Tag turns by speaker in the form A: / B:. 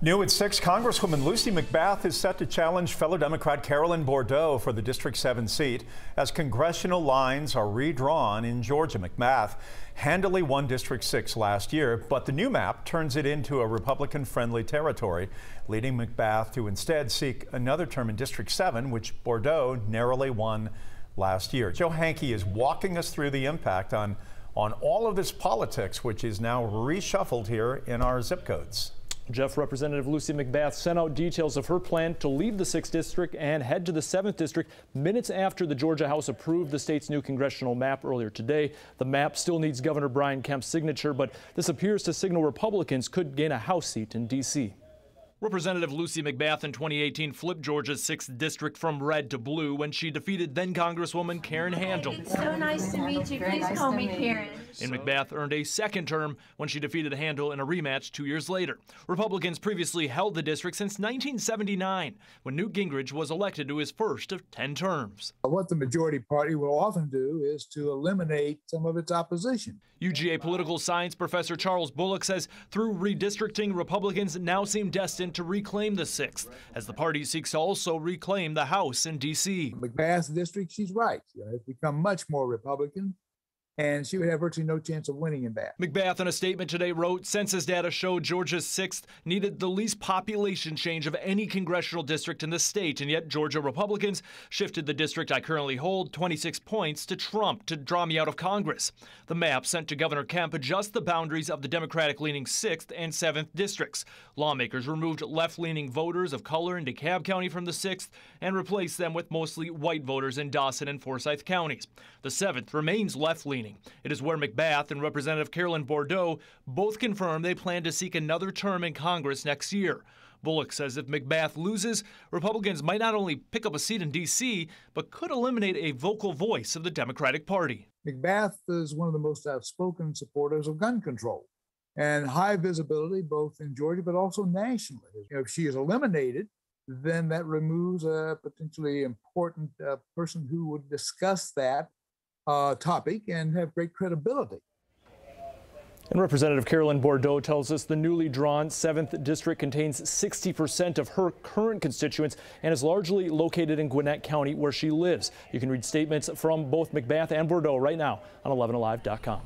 A: New at 6, Congresswoman Lucy McBath is set to challenge fellow Democrat Carolyn Bourdeaux for the District 7 seat as congressional lines are redrawn in Georgia. McBath handily won District 6 last year, but the new map turns it into a Republican friendly territory, leading McBath to instead seek another term in District 7, which Bourdeaux narrowly won last year. Joe Henke is walking us through the impact on, on all of this politics, which is now reshuffled here in our zip codes.
B: Jeff Representative Lucy McBath sent out details of her plan to leave the 6th District and head to the 7th District minutes after the Georgia House approved the state's new congressional map earlier today. The map still needs Governor Brian Kemp's signature, but this appears to signal Republicans could gain a House seat in D.C. Representative Lucy McBath in 2018 flipped Georgia's 6th district from red to blue when she defeated then Congresswoman Karen Handel.
C: It's so nice to meet you. Please nice call me Karen.
B: And McBath earned a second term when she defeated Handel in a rematch two years later. Republicans previously held the district since 1979 when Newt Gingrich was elected to his first of 10 terms.
D: What the majority party will often do is to eliminate some of its opposition.
B: UGA political science professor Charles Bullock says through redistricting, Republicans now seem destined to reclaim the 6th, as the party seeks to also reclaim the House in D.C.
D: McBath's district, she's right. You know, it's become much more Republican and she would have virtually no chance of winning in that.
B: McBath, in a statement today, wrote Census data showed Georgia's 6th needed the least population change of any congressional district in the state, and yet Georgia Republicans shifted the district I currently hold 26 points to Trump to draw me out of Congress. The map sent to Governor Kemp adjusts the boundaries of the Democratic leaning 6th and 7th districts. Lawmakers removed left leaning voters of color in DeKalb County from the 6th and replaced them with mostly white voters in Dawson and Forsyth counties. The 7th remains left leaning it is where McBath and Representative Carolyn Bourdeaux both confirmed they plan to seek another term in Congress next year. Bullock says if McBath loses, Republicans might not only pick up a seat in D.C., but could eliminate a vocal voice of the Democratic Party.
D: McBath is one of the most outspoken supporters of gun control and high visibility both in Georgia but also nationally. If she is eliminated, then that removes a potentially important uh, person who would discuss that uh, topic and have great credibility.
B: And Representative Carolyn Bourdeaux tells us the newly drawn 7th District contains 60% of her current constituents and is largely located in Gwinnett County where she lives. You can read statements from both McBath and Bourdeaux right now on 11alive.com.